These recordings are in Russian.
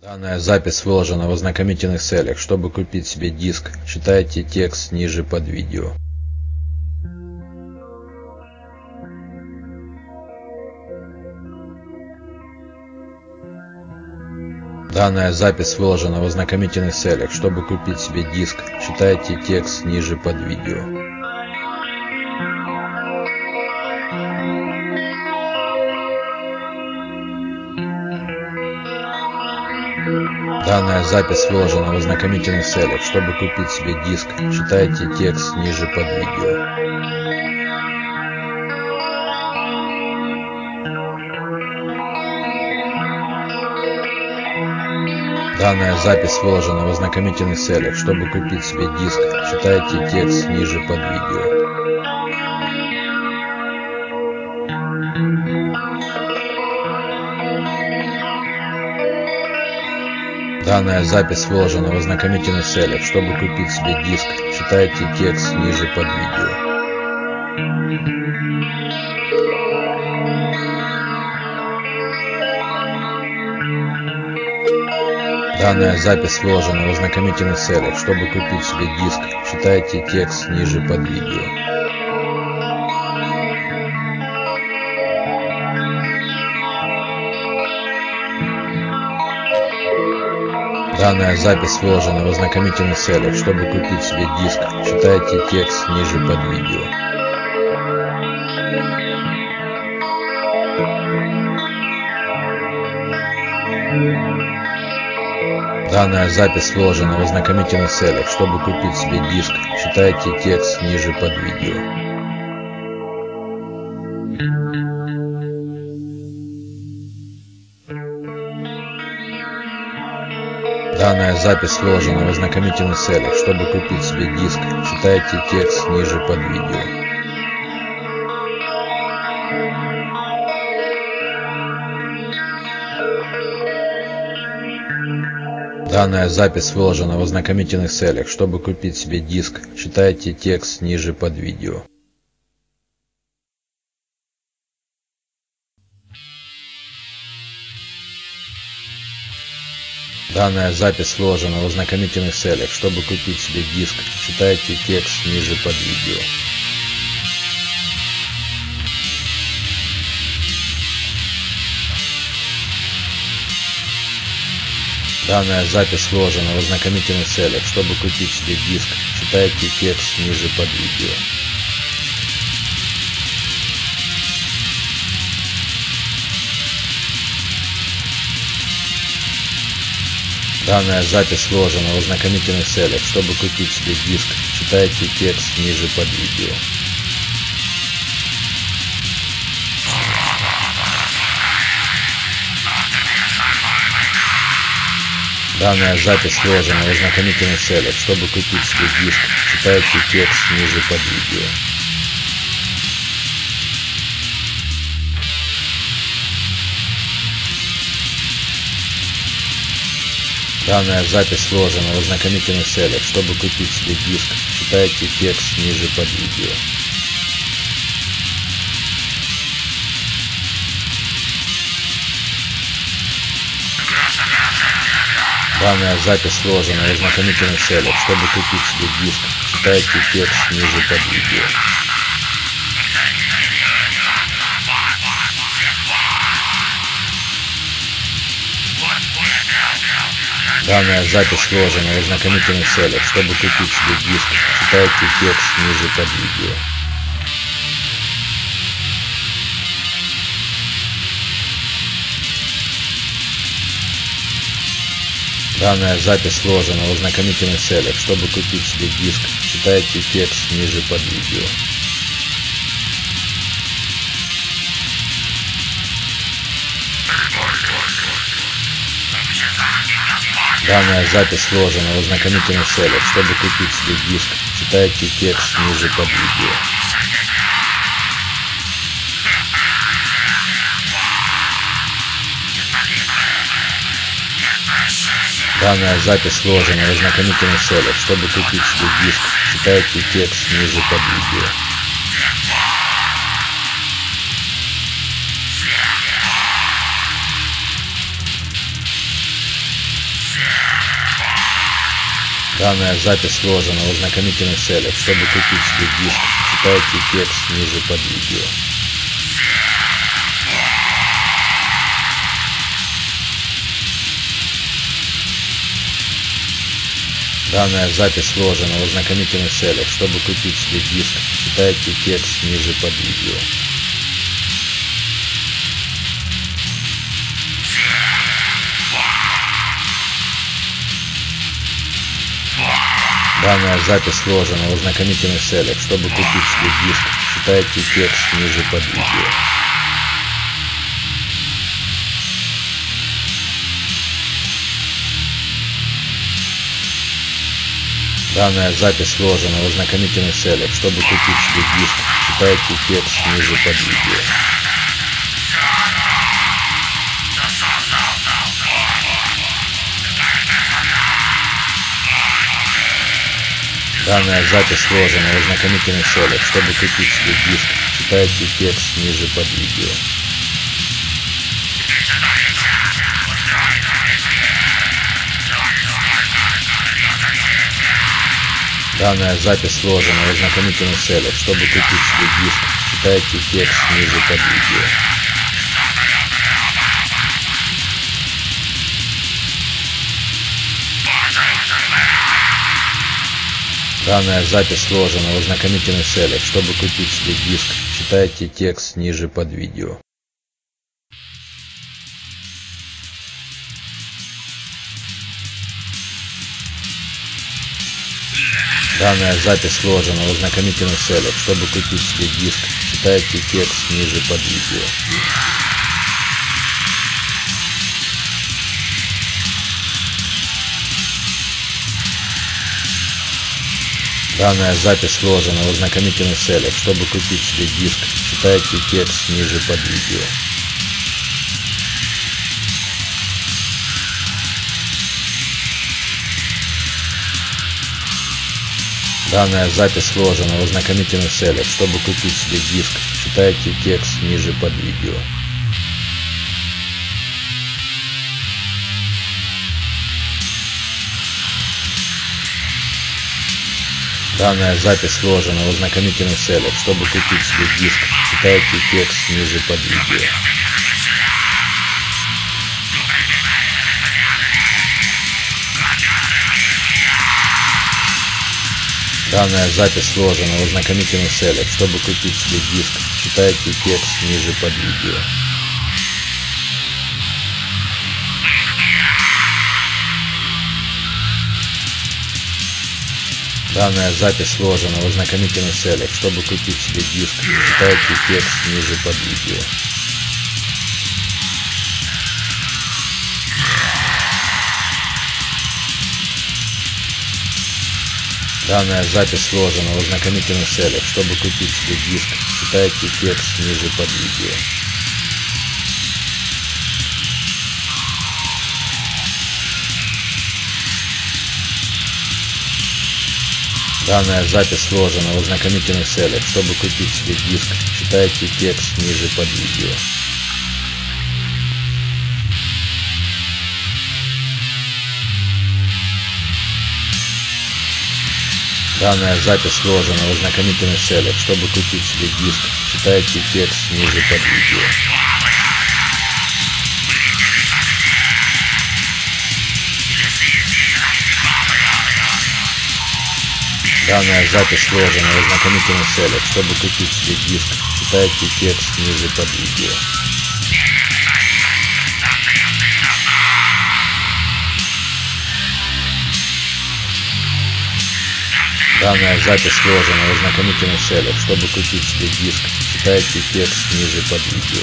Данная запись выложена в ознакомительных целях. Чтобы купить себе диск, читайте текст ниже под видео. Данная запись выложена в ознакомительных целях. Чтобы купить себе диск, читайте текст ниже под видео. Данная запись выложена в ознакомительных целях. Чтобы купить себе диск, читайте текст ниже под видео. Данная запись выложена в ознакомительных целях. Чтобы купить себе диск, читайте текст ниже под видео. Данная запись выложена в ознакомительных целях. Чтобы купить себе диск, читайте текст ниже под видео. Данная запись выложена в ознакомительных целях. Чтобы купить себе диск, читайте текст ниже под видео. Данная запись выложена в ознакомительных целях. Чтобы купить себе диск, читайте текст ниже под видео. Данная запись выложена в ознакомительных целях. Чтобы купить себе диск, читайте текст ниже под видео. Данная запись выложена в ознакомительных целях. Чтобы купить себе диск, читайте текст ниже под видео. Данная запись выложена в ознакомительных целях. Чтобы купить себе диск, читайте текст ниже под видео. Данная запись выложена в ознакомительных целях. Чтобы купить себе диск, читайте текст ниже под видео. Данная запись выложена в ознакомительных целях. Чтобы купить себе диск, читайте текст ниже под видео. Данная запись выложена в ознакомительных целях. Чтобы купить себе диск, читайте текст ниже под видео. Данная запись выложена в ознакомительных целях. Чтобы купить себе диск, читайте текст ниже под видео. Данная запись сложена в ознакомительных целях. Чтобы купить себе диск, читайте текст ниже под видео. Данная запись сложена в ознакомительных целях. Чтобы купить себе диск, читайте текст ниже под видео. Данная запись вложена в ознакомительных целях. Чтобы купить себе диск, читайте текст ниже под видео. Данная запись вложена в ознакомительных целях. Чтобы купить себе диск, читайте текст ниже под видео. Данная запись вложена в ознакомительных целях. Чтобы купить себе диск, читайте текст ниже под видео. Данная запись сложена в ознакомительных целях. Чтобы купить себе диск, читайте текст ниже под видео. Данная запись сложена в ознакомительных целях. Чтобы купить себе диск, читайте текст ниже под видео. Данная запись сложена в ознакомительных целях. Чтобы купить себе диск, читайте текст ниже под видео. Данная запись сложена в ознакомительных целях. Чтобы купить себе диск, читайте текст ниже под видео. Данная запись сложена в ознакомительных целях. Чтобы купить себе диск, читайте текст ниже под видео. Данная запись сложена в ознакомительных целях. Чтобы купить себе диск, читайте текст ниже под видео. Данная запись сложена в ознакомительных целях. Чтобы купить себе диск, читайте текст ниже под видео. Данная запись сложена в ознакомительных целях. Чтобы купить себе диск, читайте текст ниже под видео. Данная запись сложена в ознакомительных целях. Чтобы купить себе диск, читайте текст ниже под видео. Данная запись сложена в ознакомительных целях. Чтобы купить себе диск, читайте текст ниже под видео. Данная запись сложена в ознакомительных целях. Чтобы купить себе диск, читайте текст ниже под видео. Данная запись сложена в ознакомительных целях. Чтобы купить себе диск, читайте текст ниже под видео. Данная запись сложена в ознакомительных целях. Чтобы купить себе диск, читайте текст ниже под видео. Данная запись сложена в ознакомительных целях. Чтобы купить себе диск, читайте текст ниже под видео. Данная запись сложена в ознакомительных целях. Чтобы купить себе диск, читайте текст ниже под видео. Данная запись сложена в ознакомительных целях. Чтобы купить себе диск, читайте текст ниже под видео. Данная запись сложена в ознакомительных целях. Чтобы купить себе диск, читайте текст ниже под видео. Данная запись сложена в ознакомительных целях. Чтобы купить себе диск, читайте текст ниже под видео. Данная запись сложена в ознакомительных целях. Чтобы купить себе диск, читайте текст ниже под видео.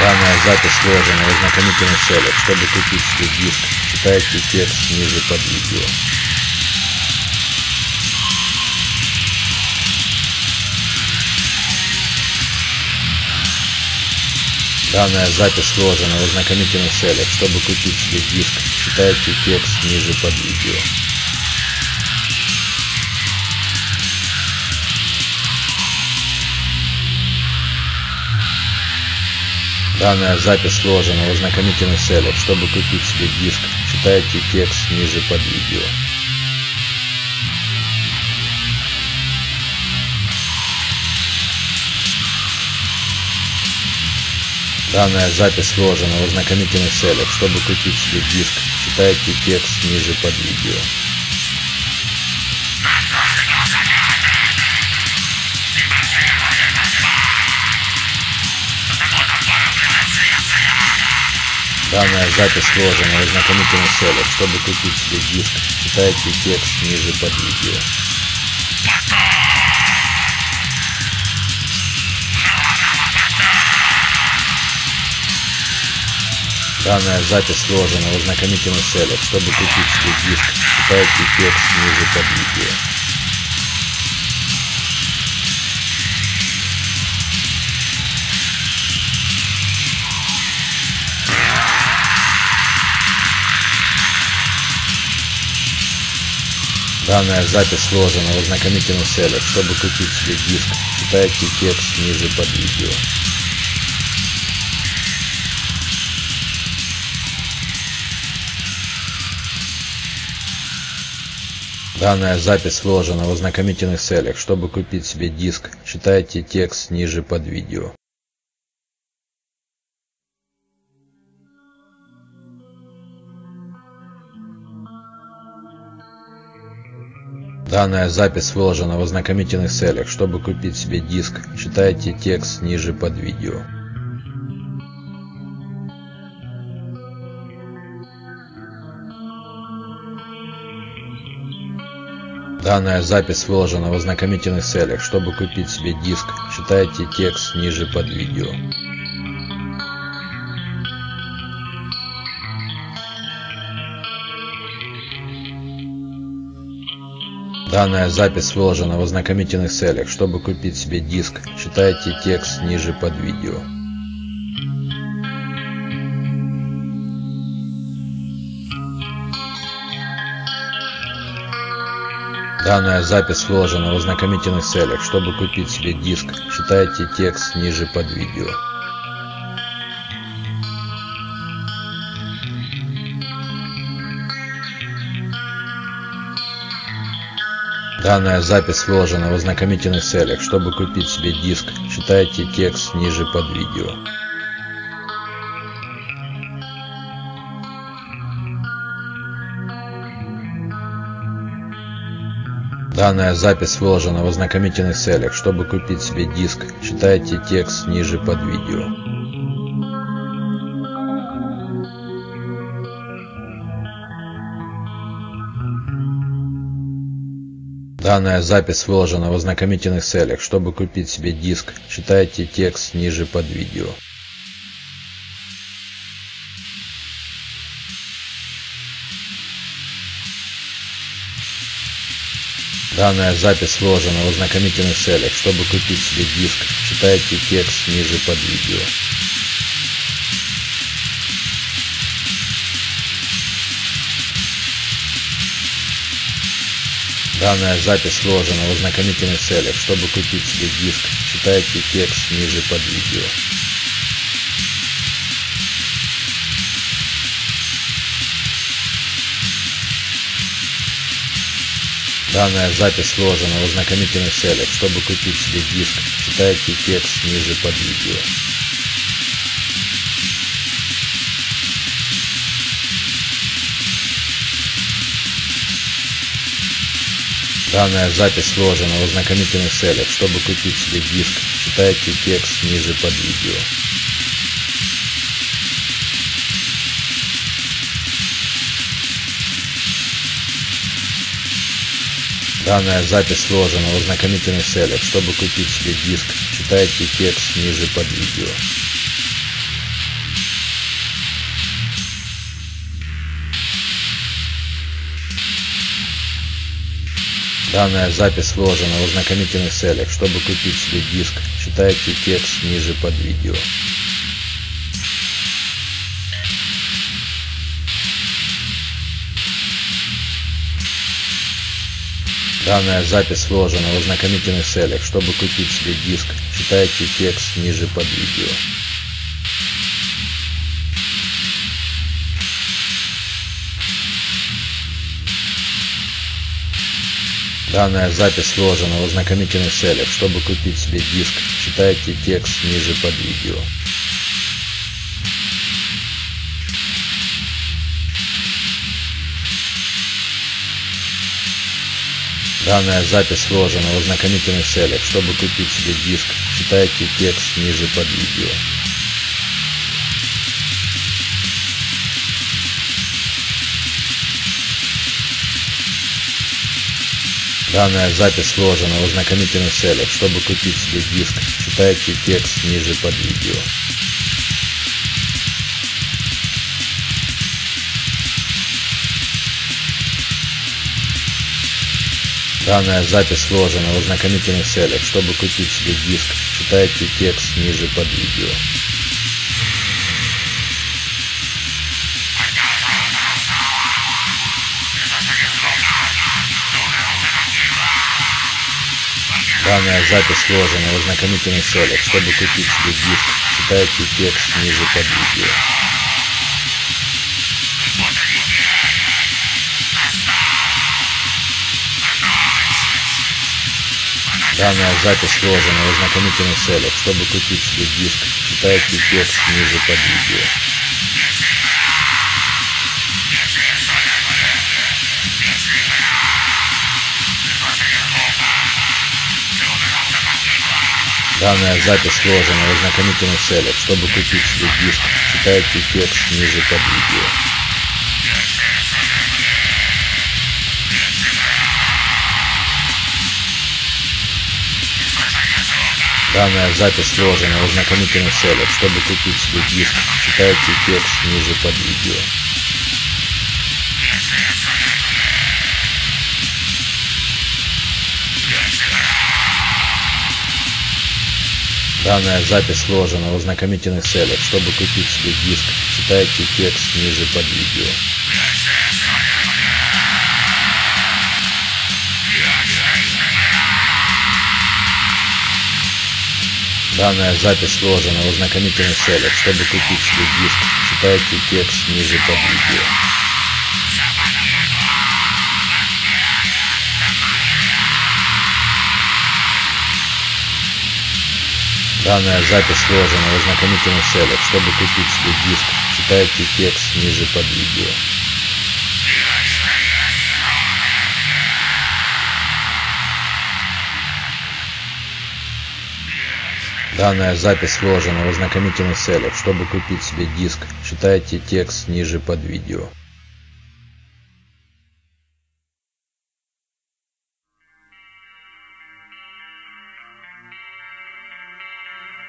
Данная запись сложена в ознакомительных целях. Чтобы купить себе диск, читайте текст ниже под видео. Данная запись сложена в ознакомительных целях. Чтобы купить себе диск, читайте текст ниже под видео. Данная запись сложена в ознакомительных целях. Чтобы купить себе диск, читайте текст ниже под видео. Данная запись сложена в ознакомительных целях. Чтобы купить себе диск, читайте текст ниже под видео. Данная запись сложена в ознакомительных целях. Чтобы купить себе диск, читайте текст ниже под видео. Данная запись сложена в ознакомительных целях. Чтобы купить себе диск, читайте текст ниже под видео. Данная запись сложена в ознакомительных целях. Чтобы купить себе диск, читайте текст ниже под видео. Данная запись вложена в ознакомительных целях. Чтобы купить себе диск, читайте текст ниже под видео. Данная запись выложена в ознакомительных целях. Чтобы купить себе диск, читайте текст ниже под видео. Данная запись выложена в ознакомительных целях. Чтобы купить себе диск, читайте текст ниже под видео. Данная запись выложена в ознакомительных целях. Чтобы купить себе диск, читайте текст ниже под видео. Данная запись выложена в ознакомительных целях. Чтобы купить себе диск, читайте текст ниже под видео. Данная запись выложена в ознакомительных целях. Чтобы купить себе диск, читайте текст ниже под видео. Данная запись выложена в ознакомительных целях. Чтобы купить себе диск, читайте текст ниже под видео. Данная запись выложена в ознакомительных целях. Чтобы купить себе диск, читайте текст ниже под видео. Данная запись выложена в ознакомительных целях. Чтобы купить себе диск, читайте текст ниже под видео. Данная запись выложена в ознакомительных целях. Чтобы купить себе диск, читайте текст ниже под видео. Данная запись сложена в ознакомительных целях. Чтобы купить себе диск, читайте текст ниже под видео. Данная запись сложена в ознакомительных целях. Чтобы купить себе диск, читайте текст ниже под видео. Данная запись сложена в ознакомительных целях. Чтобы купить себе диск, читайте текст ниже под видео. Данная запись сложена в ознакомительных целях. Чтобы купить себе диск, читайте текст ниже под видео. Данная запись сложена в ознакомительных целях. Чтобы купить себе диск, читайте текст ниже под видео. Данная запись сложена в ознакомительных целях. Чтобы купить себе диск, читайте текст ниже под видео. Данная запись сложена в ознакомительных целях. Чтобы купить себе диск, читайте текст ниже под видео. Данная запись сложена в ознакомительных целях. Чтобы купить себе диск, читайте текст ниже под видео. Данная запись сложена в ознакомительных целях. Чтобы купить себе диск, читайте текст ниже под видео. Данная запись сложена в ознакомительных целях. Чтобы купить себе диск, читайте текст ниже под видео. Данная запись сложена в ознакомительных целях. Чтобы купить себе диск, читайте текст ниже под видео. Данная запись сложена в ознакомительных целях. Чтобы купить себе диск, читайте текст ниже под видео. Данная запись сложена в ознакомительных целях. Чтобы купить себе диск, читайте текст ниже под видео. Данная запись сложена в ознакомительных целях. Чтобы купить себе диск, читайте текст ниже под видео. Данная запись сложена в ознакомительных целях. Чтобы купить себе диск, читайте текст ниже под видео. Данная запись сложена в ознакомительных целях. Чтобы купить себе диск, читайте текст ниже под видео. Данная запись сложена в ознакомительных целях. Чтобы купить себе диск, читайте текст ниже под видео.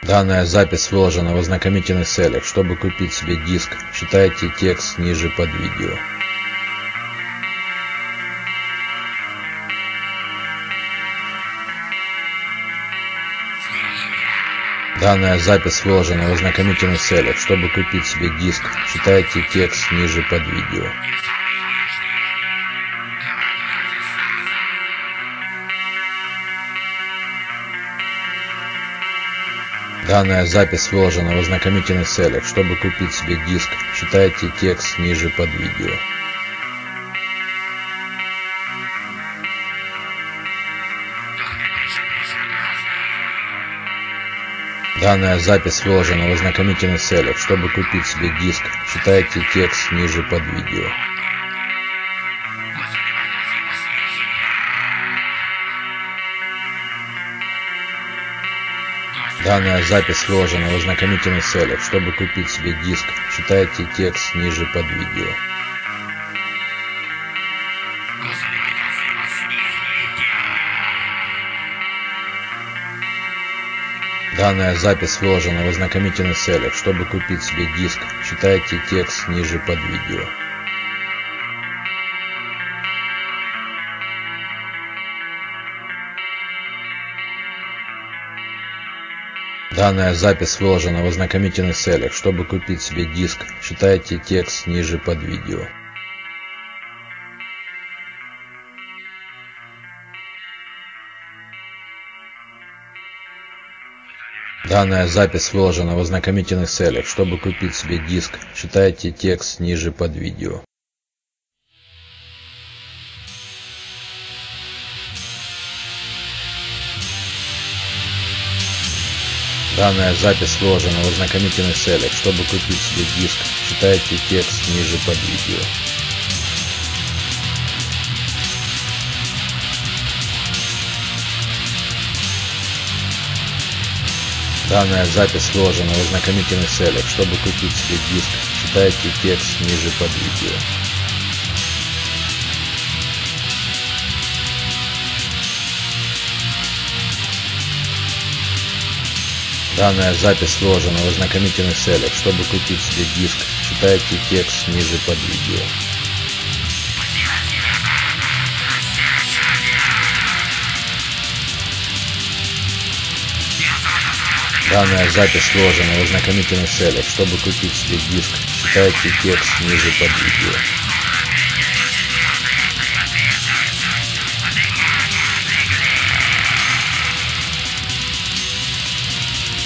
Данная запись сложена в ознакомительных целях. Чтобы купить себе диск, читайте текст ниже под видео. Данная запись сложена в ознакомительных целях. Чтобы купить себе диск, читайте текст ниже под видео. Данная запись сложена в ознакомительных целях. Чтобы купить себе диск, читайте текст ниже под видео. Данная запись сложена в ознакомительных целях. Чтобы купить себе диск, читайте текст ниже под видео. Данная запись сложена в ознакомительных целях. Чтобы купить себе диск, читайте текст ниже под видео. Данная запись сложена в ознакомительных целях. Чтобы купить себе диск, читайте текст ниже под видео. Данная запись сложена в ознакомительных целях. Чтобы купить себе диск, читайте текст ниже под видео. Данная запись выложена в ознакомительных целях. Чтобы купить себе диск, читайте текст ниже под видео. Данная запись выложена в ознакомительных целях. Чтобы купить себе диск, читайте текст ниже под видео. Данная запись выложена в ознакомительных целях. Чтобы купить себе диск, читайте текст ниже под видео. Данная запись выложена в ознакомительных целях. Чтобы купить себе диск, читайте текст ниже под видео. Данная запись выложена в ознакомительных целях. Чтобы купить себе диск, читайте текст ниже под видео.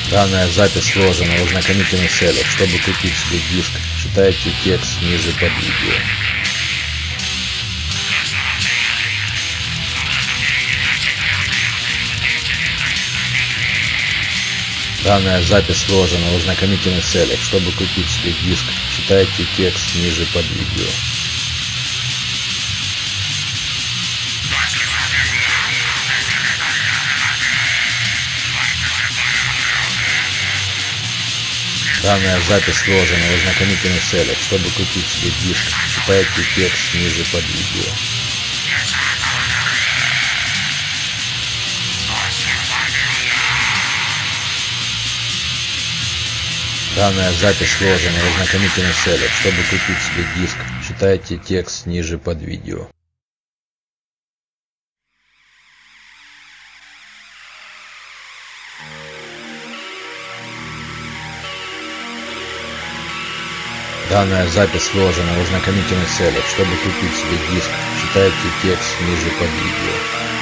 Данная запись выложена в ознакомительных целях. Чтобы купить себе диск, читайте текст ниже под видео. Данная запись выложена в ознакомительных целях. Чтобы купить себе диск, читайте текст ниже под видео. Данная запись выложена в ознакомительных целях. Чтобы купить себе диск, читайте текст ниже под видео. Данная запись выложена в ознакомительных целях. Чтобы купить себе диск, читайте текст ниже под видео. Данная запись выложена в ознакомительных целях. Чтобы купить себе диск, читайте текст ниже под видео.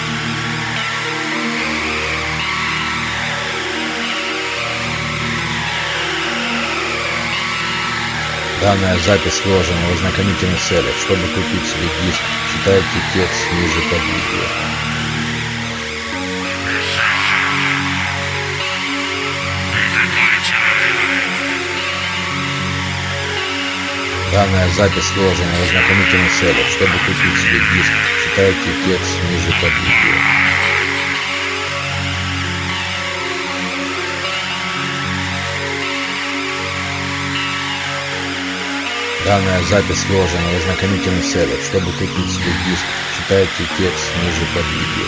Данная запись выложена в ознакомительных целях. Чтобы купить себе диск, читайте текст ниже под видео. Данная запись выложена в ознакомительных целях. Чтобы купить себе диск, читайте текст ниже под видео. Данная запись выложена в ознакомительных целях. Чтобы купить себе диск, читайте текст ниже под видео.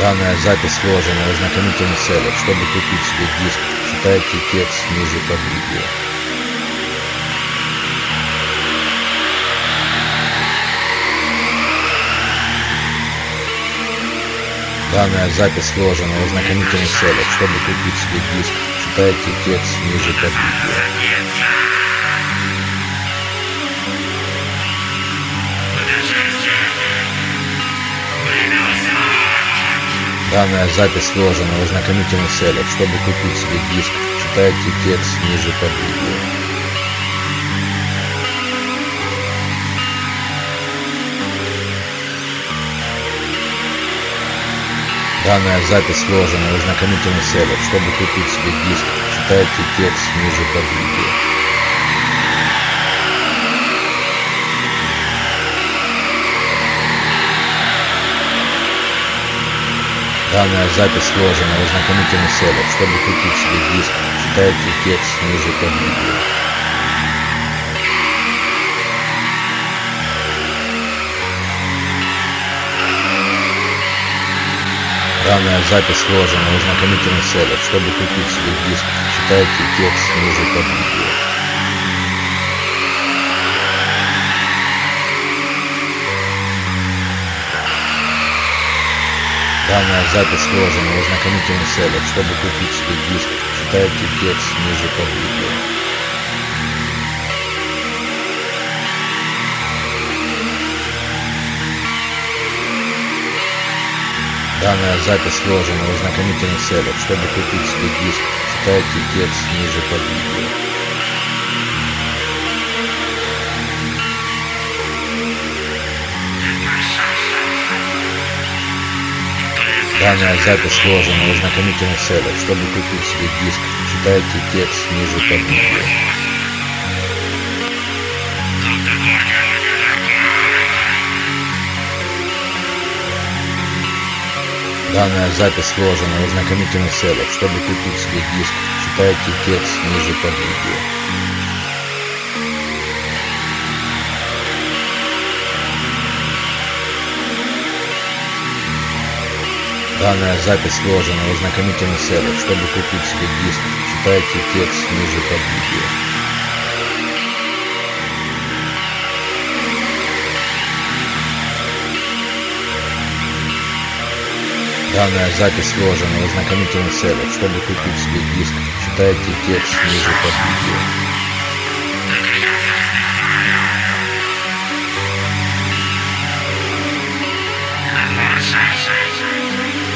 Данная запись выложена в ознакомительных целях. Чтобы купить себе диск, читайте текст ниже под видео. Данная запись выложена в ознакомительных целях. Чтобы купить себе диск, читайте текст ниже под видео. Данная запись выложена в ознакомительных целях. Чтобы купить себе диск, читайте текст ниже под видео. Данная запись выложена в ознакомительных целях. Чтобы купить себе диск, читайте текст ниже под видео. Данная запись выложена в ознакомительных целях. Чтобы купить себе диск, читайте текст ниже под видео. Данная запись выложена в ознакомительных целях. Чтобы купить себе диск, читайте текст ниже под видео. Данная запись выложена в ознакомительных целях. Чтобы купить себе диск, читайте текст ниже под видео. Данная запись сложена в ознакомительных целях. Чтобы купить себе диск, читайте текст ниже под видео. Данная запись сложена в ознакомительных целях. Чтобы купить себе диск, читайте текст ниже под видео. Данная запись сложена в ознакомительных целях. Чтобы купить себе диск, читайте текст ниже под видео. Данная запись сложена в ознакомительных целях. Чтобы купить себе диск, читайте текст ниже под видео. Данная запись сложена в ознакомительных целях. Чтобы купить себе диск, читайте текст ниже под видео.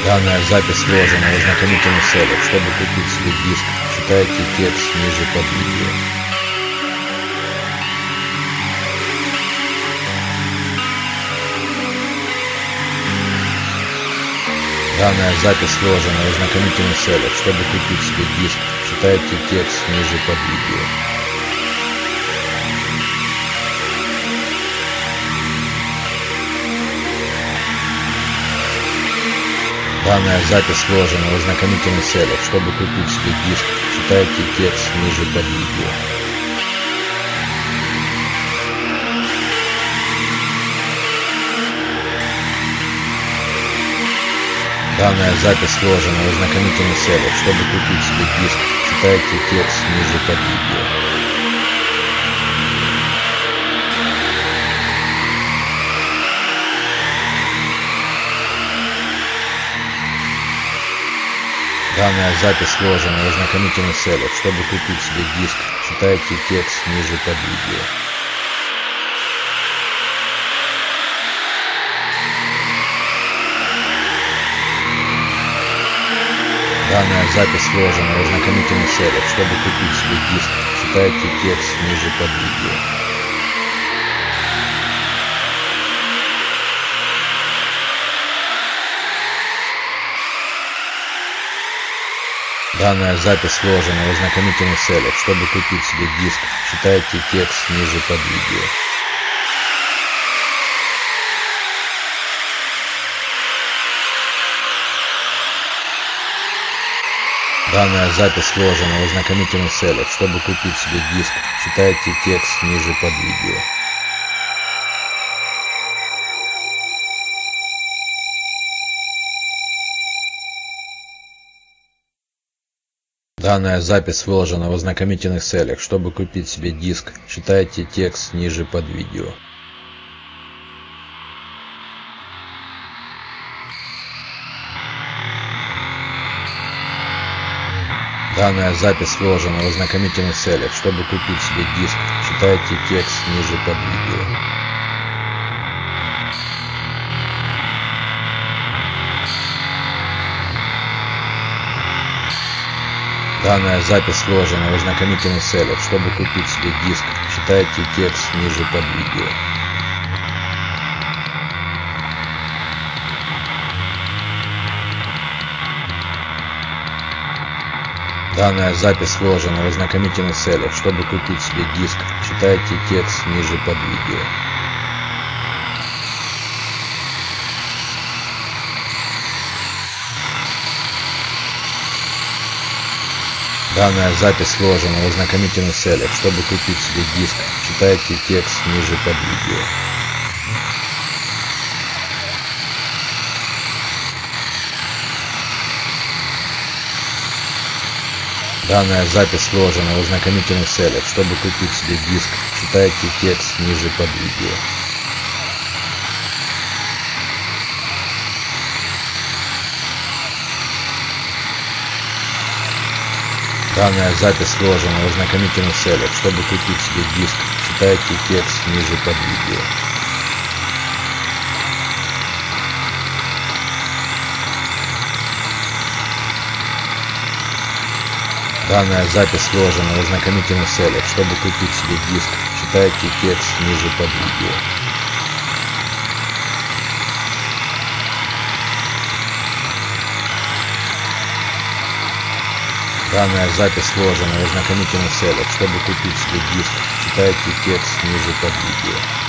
Данная запись сложена в ознакомительных целях. Чтобы купить себе диск, читайте текст ниже под видео. Данная запись сложена в ознакомительных целях. Чтобы купить себе диск, читайте текст ниже под видео. Данная запись сложена в ознакомительных целях. Чтобы купить себе диск, читайте текст ниже под видео. Данная запись сложена в ознакомительных целях. Чтобы купить себе диск, читайте текст ниже под видео. Данная запись сложена в ознакомительных целях. Чтобы купить себе диск, читайте текст ниже под видео. Данная запись сложена в ознакомительных целях. Чтобы купить себе диск, читайте текст ниже под видео. Данная запись сложена в ознакомительных целях. Чтобы купить себе диск, читайте текст ниже под видео. Данная запись сложена в ознакомительных целях. Чтобы купить себе диск, читайте текст ниже под видео. Данная запись выложена в ознакомительных целях. Чтобы купить себе диск, читайте текст ниже под видео. Данная запись сложена в ознакомительных целях. Чтобы купить себе диск, читайте текст ниже под видео. Данная запись сложена в ознакомительных целях. Чтобы купить себе диск, читайте текст ниже под видео. Данная запись сложена в ознакомительных целях. Чтобы купить себе диск, читайте текст ниже под видео. Данная запись сложена в ознакомительных целях. Чтобы купить себе диск, читайте текст ниже под видео. Данная запись сложена в ознакомительных целях. Чтобы купить себе диск, читайте текст ниже под видео. Данная запись сложена в ознакомительных целях. Чтобы купить себе диск, читайте текст ниже под видео. Данная запись сложена в ознакомительных целях. Чтобы купить себе диск, читайте текст ниже под видео. Данная запись сложена в ознакомительных целях. Чтобы купить себе диск, читайте текст ниже под видео.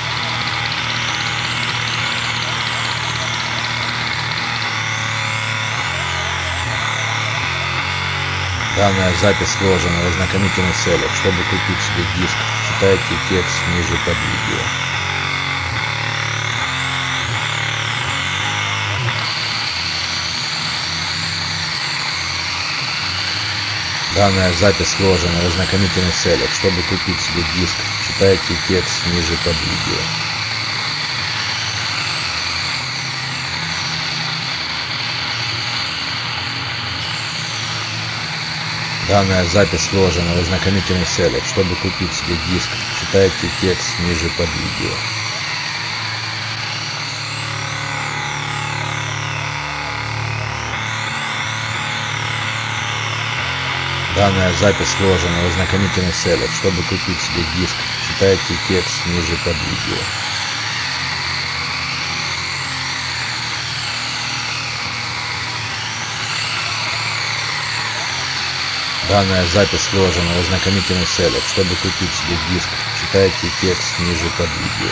Данная запись сложена в ознакомительных целях. Чтобы купить себе диск, читайте текст ниже под видео. Данная запись сложена в ознакомительных целях. Чтобы купить себе диск, читайте текст ниже под видео. Данная запись сложена в ознакомительных целях. Чтобы купить себе диск, читайте текст ниже под видео. Данная запись сложена в ознакомительных целях. Чтобы купить себе диск, читайте текст ниже под видео. Данная запись сложена в ознакомительных целях. Чтобы купить себе диск, читайте текст ниже под видео.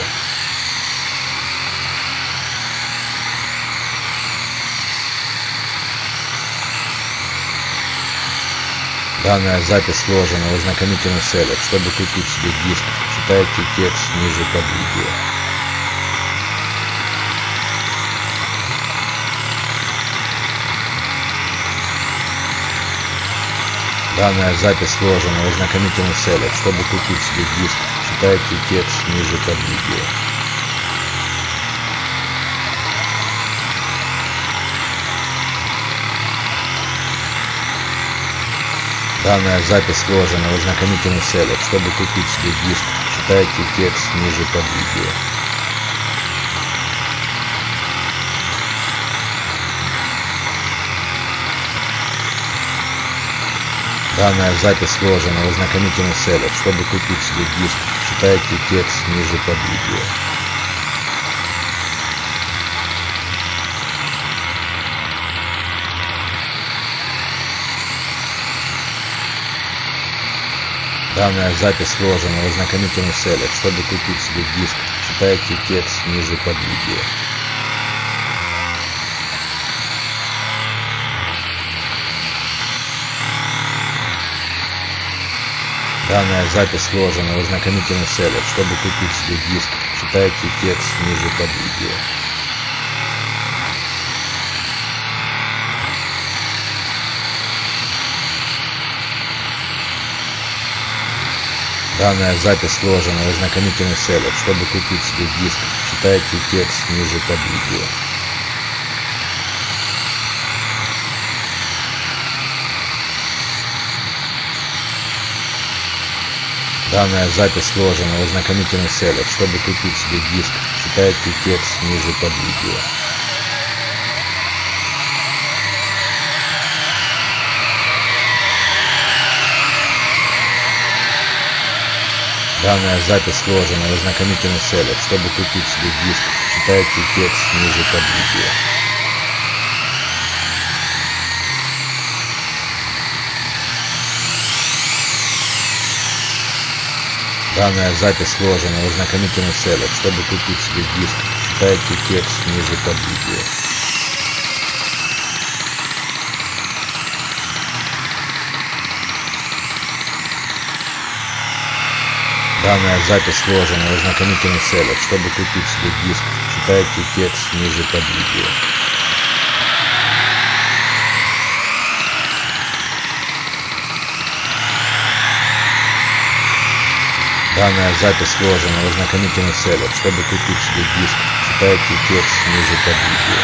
Данная запись сложена в ознакомительных целях. Чтобы купить себе диск, читайте текст ниже под видео. Данная запись сложена в ознакомительных целях. Чтобы купить себе диск, читайте текст ниже под видео. Данная запись сложена в ознакомительных целях. Чтобы купить себе диск, читайте текст ниже под видео. Данная запись сложена в ознакомительных целях. Чтобы купить себе диск, читайте текст ниже под видео. Данная запись сложена в ознакомительных целях. Чтобы купить себе диск, читайте текст ниже под видео. Данная запись сложена в ознакомительных целях. Чтобы купить себе диск, читайте текст ниже под видео. Данная запись сложена в ознакомительных целях. Чтобы купить себе диск, читайте текст ниже под видео. Данная запись сложена в ознакомительных целях. Чтобы купить себе диск, читайте текст ниже под видео. Данная запись сложена в ознакомительных целях. Чтобы купить себе диск, читайте текст ниже под видео. Данная запись сложена в ознакомительных целях. Чтобы купить себе диск, читайте текст ниже под видео. Данная запись сложена в ознакомительных целях. Чтобы купить себе диск, читайте текст ниже под видео. Данная запись сложена в ознакомительных целях. Чтобы купить себе диск, читайте текст ниже под видео.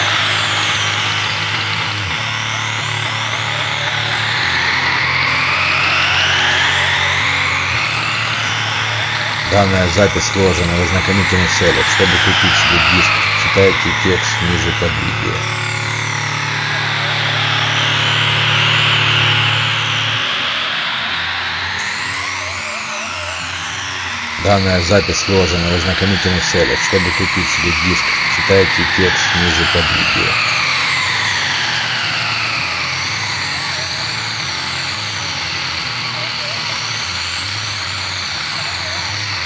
Данная запись сложена в ознакомительных целях. Чтобы купить себе диск, читайте текст ниже под видео. Данная запись сложена в ознакомительных целях. Чтобы купить себе диск, читайте текст ниже под видео.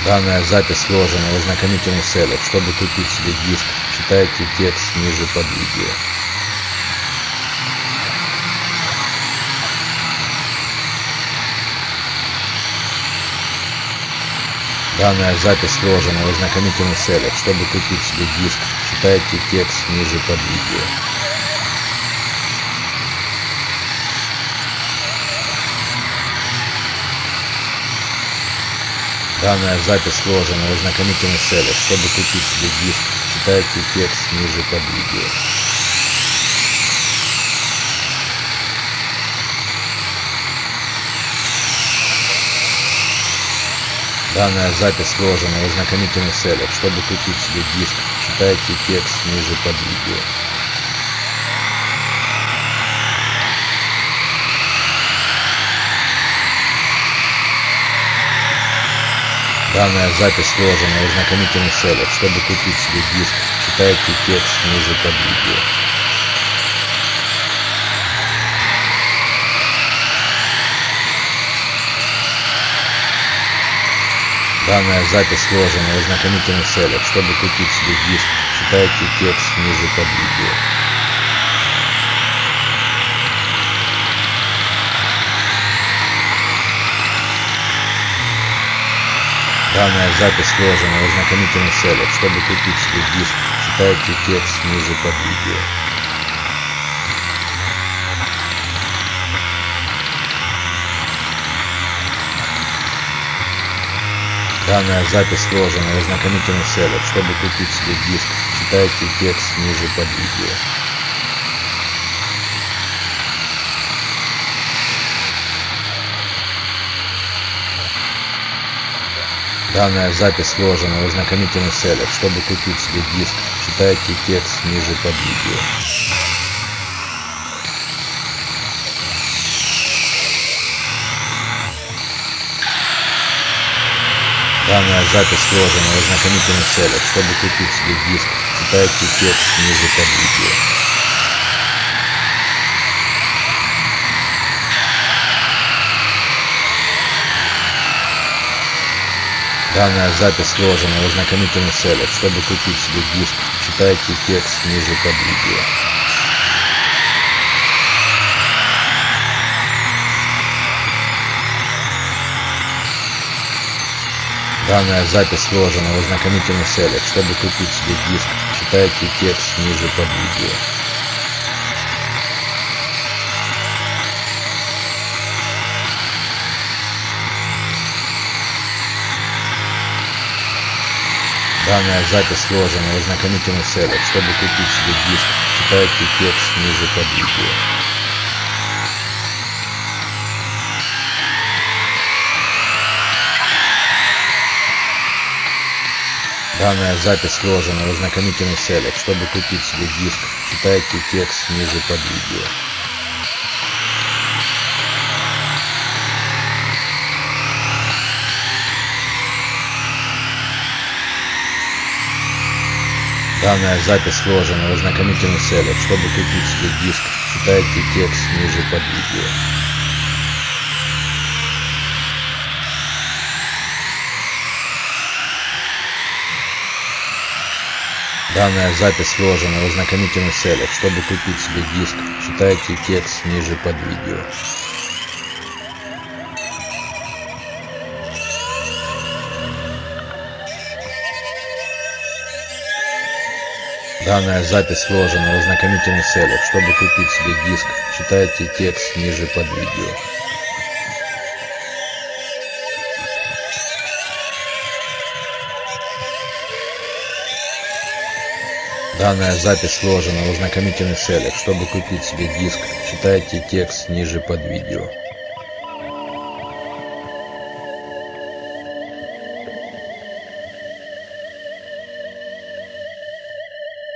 Данная запись сложена в ознакомительных целях. Чтобы купить себе диск, читайте текст ниже под видео. Данная запись сложена в ознакомительных целях. Чтобы купить себе диск, читайте текст ниже под видео. Данная запись сложена в ознакомительных целях. Чтобы купить себе диск, читайте текст ниже под видео. Данная запись сложена в ознакомительных целях. Чтобы купить себе диск, читайте текст ниже под видео. Данная запись сложена в ознакомительных целях. Чтобы купить себе диск, читайте текст ниже под видео. Данная запись сложена в ознакомительных целях. Чтобы купить себе диск, читайте текст ниже под видео. Данная запись сложена в ознакомительных целях. Чтобы купить себе диск, читайте текст ниже под видео. Данная запись сложена в ознакомительных целях. Чтобы купить себе диск, читайте текст ниже под видео. Данная запись сложена в ознакомительных целях. Чтобы купить себе диск, читайте текст ниже под видео. Данная запись сложена в ознакомительных целях. Чтобы купить себе диск, читайте текст ниже под видео. Данная запись сложена в ознакомительных целях. Чтобы купить себе диск, читайте текст ниже под видео. Данная запись сложена в ознакомительных целях. Чтобы купить себе диск, читайте текст ниже под видео. Данная запись сложена в ознакомительных целях. Чтобы купить себе диск, читайте текст ниже под видео. Данная запись сложена в ознакомительных целях. Чтобы купить себе диск, читайте текст ниже под видео. Данная запись сложена в ознакомительных целях. Чтобы купить себе диск, читайте текст ниже под видео. Данная запись сложена в ознакомительных целях. Чтобы купить себе диск, читайте текст ниже под видео. Данная запись сложена в ознакомительных целях. Чтобы купить себе диск, читайте текст ниже под видео. Данная запись сложена в ознакомительных целях. Чтобы купить себе диск, читайте текст ниже под видео.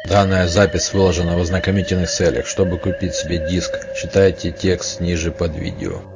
Данная запись сложена в ознакомительных целях. Чтобы купить себе диск, читайте текст ниже под видео.